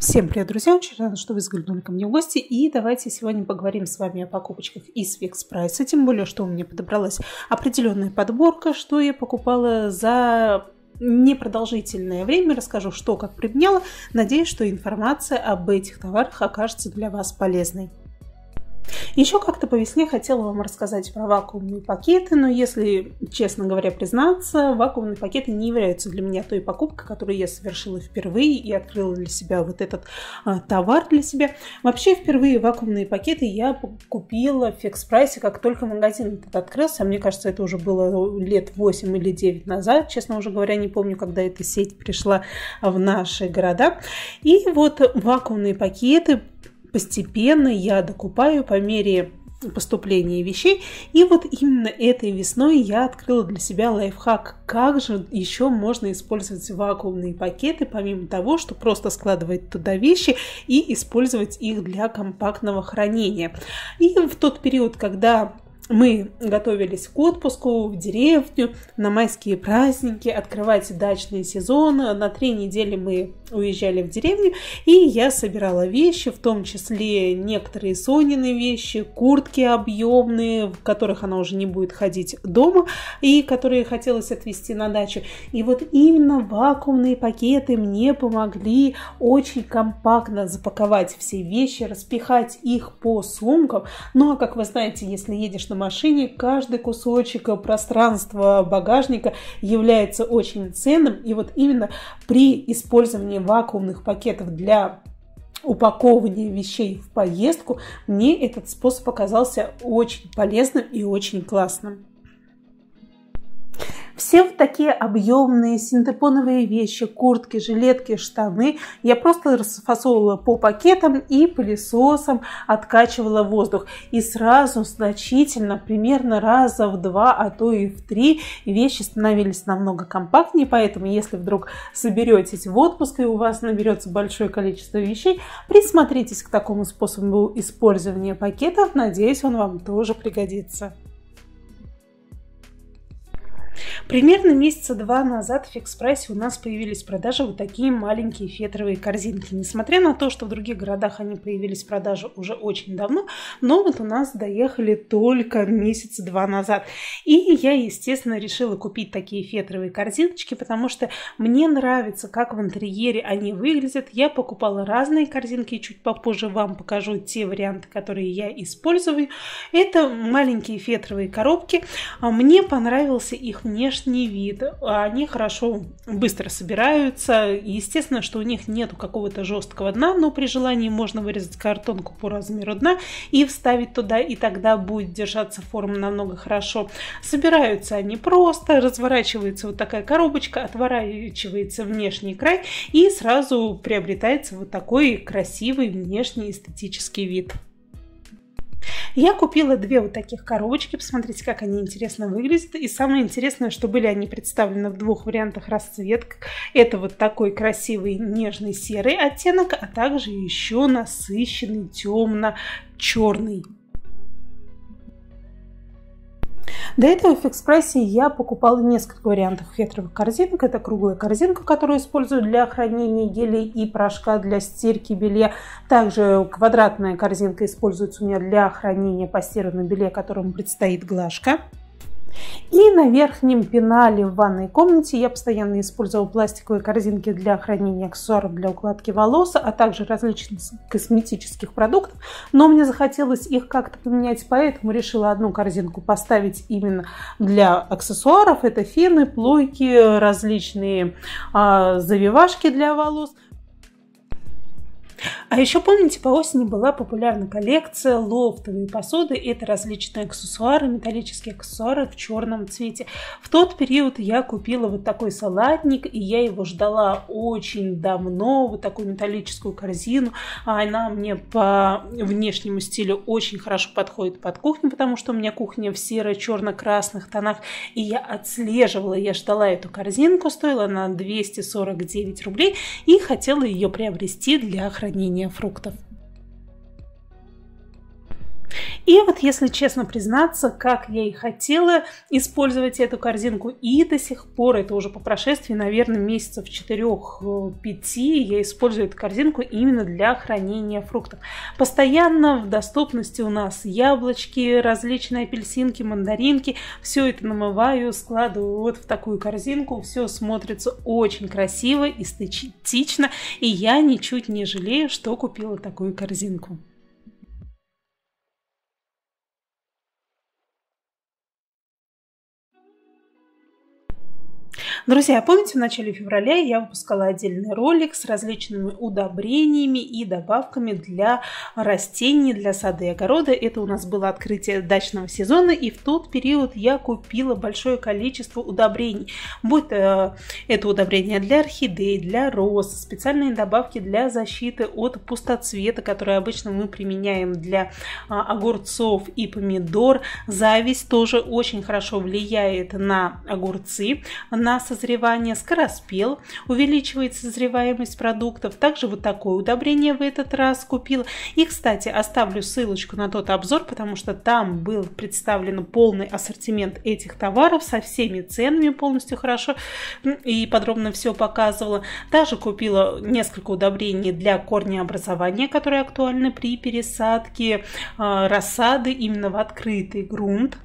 Всем привет, друзья! Очень рада, что вы взглянули ко мне в гости. И давайте сегодня поговорим с вами о покупочках из Fix Price. Тем более, что у меня подобралась определенная подборка, что я покупала за непродолжительное время. Расскажу, что как применяла. Надеюсь, что информация об этих товарах окажется для вас полезной. Еще как-то по весне хотела вам рассказать про вакуумные пакеты, но если, честно говоря, признаться, вакуумные пакеты не являются для меня той покупкой, которую я совершила впервые и открыла для себя вот этот а, товар для себя. Вообще, впервые вакуумные пакеты я купила в фикс прайсе, как только магазин этот открылся. Мне кажется, это уже было лет 8 или 9 назад. Честно уже говоря, не помню, когда эта сеть пришла в наши города. И вот вакуумные пакеты постепенно я докупаю по мере поступления вещей. И вот именно этой весной я открыла для себя лайфхак, как же еще можно использовать вакуумные пакеты, помимо того, что просто складывать туда вещи и использовать их для компактного хранения. И в тот период, когда мы готовились к отпуску в деревню, на майские праздники, открывать дачный сезон. На три недели мы уезжали в деревню, и я собирала вещи, в том числе некоторые Сонины вещи, куртки объемные, в которых она уже не будет ходить дома, и которые хотелось отвезти на дачу. И вот именно вакуумные пакеты мне помогли очень компактно запаковать все вещи, распихать их по сумкам. Ну а как вы знаете, если едешь на на машине каждый кусочек пространства багажника является очень ценным. И вот именно при использовании вакуумных пакетов для упаковывания вещей в поездку, мне этот способ оказался очень полезным и очень классным. Все вот такие объемные синтепоновые вещи, куртки, жилетки, штаны я просто расфасовывала по пакетам и пылесосом откачивала воздух. И сразу значительно, примерно раза в два, а то и в три вещи становились намного компактнее. Поэтому, если вдруг соберетесь в отпуск и у вас наберется большое количество вещей, присмотритесь к такому способу использования пакетов. Надеюсь, он вам тоже пригодится. Примерно месяца два назад в фикс-прайсе у нас появились в продаже вот такие маленькие фетровые корзинки. Несмотря на то, что в других городах они появились в продаже уже очень давно, но вот у нас доехали только месяца два назад. И я, естественно, решила купить такие фетровые корзиночки, потому что мне нравится, как в интерьере они выглядят. Я покупала разные корзинки, чуть попозже вам покажу те варианты, которые я использую. Это маленькие фетровые коробки. А мне понравился их внешний внешний вид. Они хорошо, быстро собираются. Естественно, что у них нет какого-то жесткого дна, но при желании можно вырезать картонку по размеру дна и вставить туда, и тогда будет держаться форма намного хорошо. Собираются они просто, разворачивается вот такая коробочка, отворачивается внешний край и сразу приобретается вот такой красивый внешний эстетический вид. Я купила две вот таких коробочки, посмотрите, как они интересно выглядят. И самое интересное, что были они представлены в двух вариантах расцветок. Это вот такой красивый нежный серый оттенок, а также еще насыщенный темно-черный. До этого в экспрессе я покупала несколько вариантов фетровых корзинок. Это круглая корзинка, которую использую для хранения гелей и порошка для стирки белья. Также квадратная корзинка используется у меня для хранения постиранного белья, которому предстоит глажка. И на верхнем пенале в ванной комнате я постоянно использовала пластиковые корзинки для хранения аксессуаров для укладки волос, а также различных косметических продуктов. Но мне захотелось их как-то поменять, поэтому решила одну корзинку поставить именно для аксессуаров. Это фены, плойки, различные а, завивашки для волос – а еще помните, по осени была популярна коллекция лофтовые посуды. Это различные аксессуары, металлические аксессуары в черном цвете. В тот период я купила вот такой салатник, и я его ждала очень давно, вот такую металлическую корзину. А она мне по внешнему стилю очень хорошо подходит под кухню, потому что у меня кухня в серо-черно-красных тонах. И я отслеживала, я ждала эту корзинку, стоила она 249 рублей, и хотела ее приобрести для хранения хранения фруктов. И вот, если честно признаться, как я и хотела использовать эту корзинку, и до сих пор, это уже по прошествии, наверное, месяцев 4-5, я использую эту корзинку именно для хранения фруктов. Постоянно в доступности у нас яблочки, различные апельсинки, мандаринки. Все это намываю, складываю вот в такую корзинку. Все смотрится очень красиво, эстетично, и я ничуть не жалею, что купила такую корзинку. Друзья, помните, в начале февраля я выпускала отдельный ролик с различными удобрениями и добавками для растений, для сада и огорода. Это у нас было открытие дачного сезона, и в тот период я купила большое количество удобрений. Будь то э, это удобрения для орхидей, для роз, специальные добавки для защиты от пустоцвета, которые обычно мы применяем для а, огурцов и помидор. Зависть тоже очень хорошо влияет на огурцы, на созревания, скороспел, увеличивает созреваемость продуктов. Также вот такое удобрение в этот раз купила. И, кстати, оставлю ссылочку на тот обзор, потому что там был представлен полный ассортимент этих товаров со всеми ценами полностью хорошо и подробно все показывала. Также купила несколько удобрений для корнеобразования, которые актуальны при пересадке а, рассады именно в открытый грунт.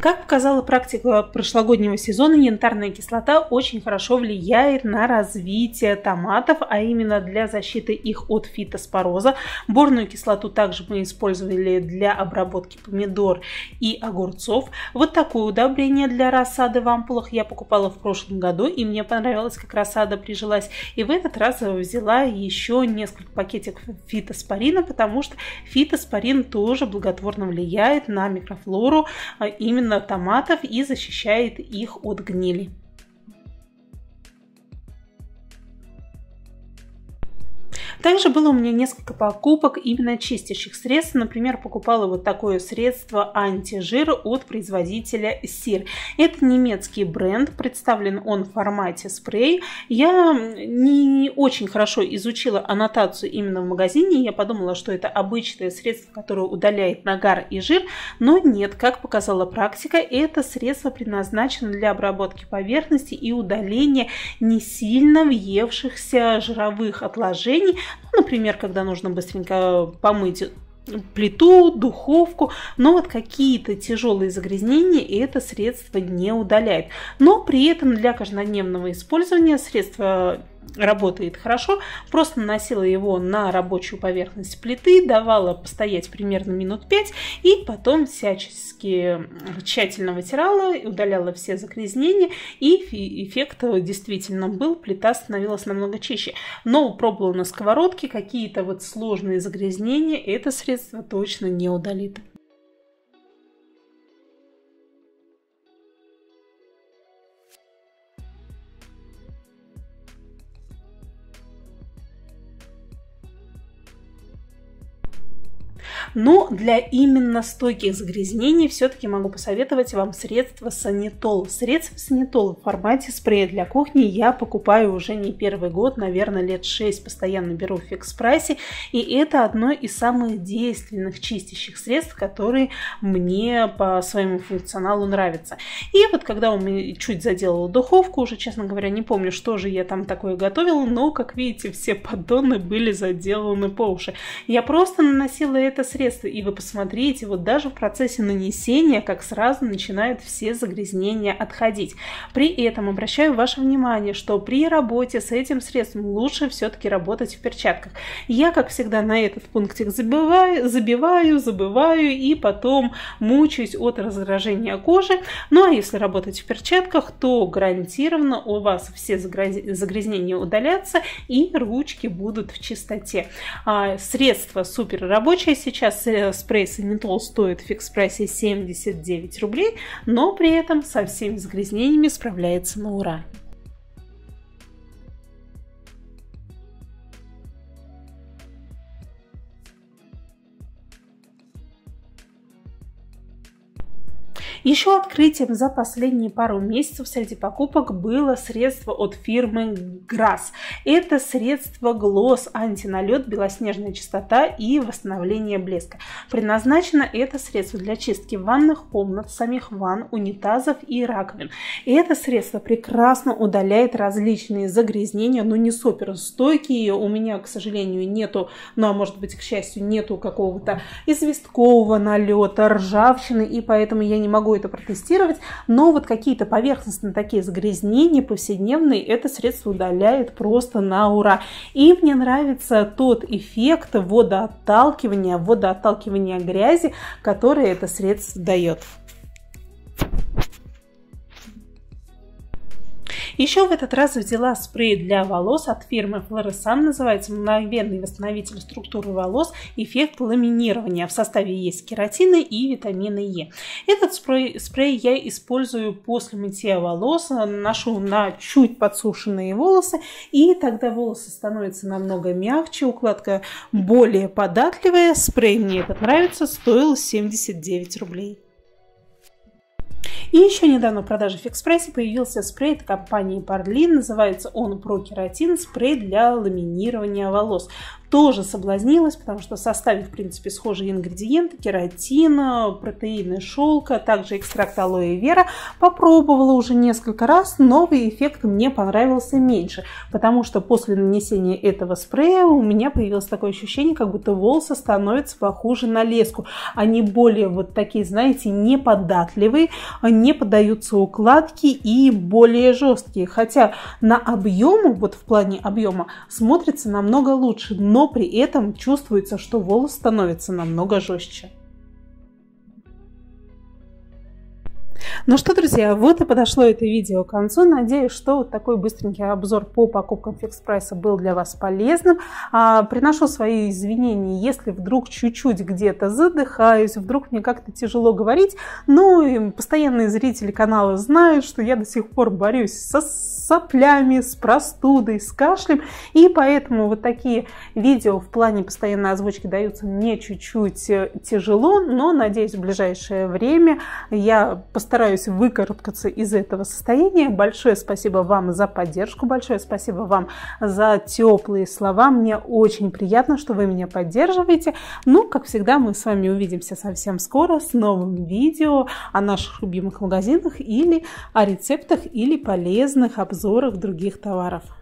Как показала практика прошлогоднего сезона, янтарная кислота очень хорошо влияет на развитие томатов, а именно для защиты их от фитоспороза. Борную кислоту также мы использовали для обработки помидор и огурцов. Вот такое удобрение для рассады в ампулах я покупала в прошлом году, и мне понравилось, как рассада прижилась. И в этот раз взяла еще несколько пакетиков фитоспорина, потому что фитоспорин тоже благотворно влияет на микрофлору а именно именно томатов и защищает их от гнили. Также было у меня несколько покупок именно чистящих средств. Например, покупала вот такое средство антижир от производителя Сир. Это немецкий бренд, представлен он в формате спрей. Я не очень хорошо изучила аннотацию именно в магазине. Я подумала, что это обычное средство, которое удаляет нагар и жир. Но нет, как показала практика, это средство предназначено для обработки поверхности и удаления не сильно въевшихся жировых отложений, ну, например, когда нужно быстренько помыть плиту, духовку, но вот какие-то тяжелые загрязнения это средство не удаляет. Но при этом для каждодневного использования средство работает хорошо, просто наносила его на рабочую поверхность плиты, давала постоять примерно минут 5 и потом всячески тщательно вытирала, удаляла все загрязнения и эффект действительно был, плита становилась намного чище. Но пробовала на сковородке какие-то вот сложные загрязнения, это средство точно не удалит. Но для именно стойких загрязнений все-таки могу посоветовать вам средство Санитол. Средство Санитол в формате спрея для кухни я покупаю уже не первый год, наверное, лет 6 постоянно беру в фикс прайсе. И это одно из самых действенных чистящих средств, которые мне по своему функционалу нравятся. И вот когда у меня чуть заделала духовку, уже, честно говоря, не помню, что же я там такое готовила, но, как видите, все поддоны были заделаны по уши. Я просто наносила это средство средства. И вы посмотрите, вот даже в процессе нанесения, как сразу начинают все загрязнения отходить. При этом обращаю ваше внимание, что при работе с этим средством лучше все-таки работать в перчатках. Я, как всегда, на этот пунктик забиваю, забиваю, забываю и потом мучаюсь от раздражения кожи. Ну а если работать в перчатках, то гарантированно у вас все загрязнения удалятся и ручки будут в чистоте. А, средство супер рабочее сейчас Сейчас э, спрей Санитол стоит в фикс-прайсе 79 рублей, но при этом со всеми загрязнениями справляется на ура. Еще открытием за последние пару месяцев среди покупок было средство от фирмы Grass. Это средство глосс, антиналет, белоснежная чистота и восстановление блеска. Предназначено это средство для чистки ванных комнат, самих ванн, унитазов и раковин. И это средство прекрасно удаляет различные загрязнения, но не супер стойкие. У меня, к сожалению, нету, ну а может быть, к счастью, нету какого-то известкового налета, ржавчины, и поэтому я не могу это протестировать. Но вот какие-то поверхностные такие загрязнения повседневные это средство удаляет просто на ура. И мне нравится тот эффект водоотталкивания, водоотталкивания грязи, который это средство дает. Еще в этот раз взяла спрей для волос от фирмы Florisan, называется мгновенный восстановитель структуры волос, эффект ламинирования. В составе есть кератины и витамины Е. Этот спрей, спрей я использую после мытья волос, наношу на чуть подсушенные волосы, и тогда волосы становятся намного мягче, укладка более податливая. Спрей мне этот нравится, стоил 79 рублей. И еще недавно в продаже в Фикспрессе появился спрей от компании Parlin. Называется он Pro Keratin спрей для ламинирования волос тоже соблазнилась, потому что в составе, в принципе, схожие ингредиенты, кератин, протеины шелка, также экстракт алоэ вера. Попробовала уже несколько раз, новый эффект мне понравился меньше, потому что после нанесения этого спрея у меня появилось такое ощущение, как будто волосы становятся похожи на леску. Они более вот такие, знаете, неподатливые, не поддаются укладке и более жесткие. Хотя на объему, вот в плане объема, смотрится намного лучше, но но при этом чувствуется, что волос становится намного жестче. Ну что, друзья, вот и подошло это видео к концу. Надеюсь, что вот такой быстренький обзор по покупкам фикс прайса был для вас полезным. А, приношу свои извинения, если вдруг чуть-чуть где-то задыхаюсь, вдруг мне как-то тяжело говорить. Ну, постоянные зрители канала знают, что я до сих пор борюсь со соплями, с простудой, с кашлем. И поэтому вот такие видео в плане постоянной озвучки даются мне чуть-чуть э, тяжело, но надеюсь, в ближайшее время я постараюсь выкарабкаться из этого состояния. Большое спасибо вам за поддержку, большое спасибо вам за теплые слова. Мне очень приятно, что вы меня поддерживаете. Ну, как всегда, мы с вами увидимся совсем скоро с новым видео о наших любимых магазинах или о рецептах или полезных обзорах других товаров.